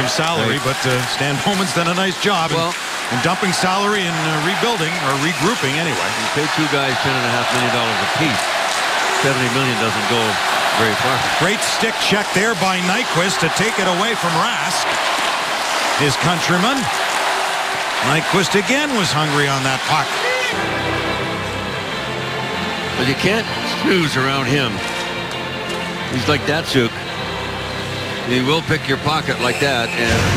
some salary, Right. but uh, Stan Bowman's done a nice job in- Well- in, dumping salary and uh, rebuilding or regrouping anyway. You pay two guys ten and a half million dollars apiece. Seventy million doesn't go very far. Great stick check there by Nyquist to take it away from Rask. His countryman. Nyquist again was hungry on that puck. But you can't snooze around him. He's like Datsyuk. He will pick your pocket like that, and. Uh,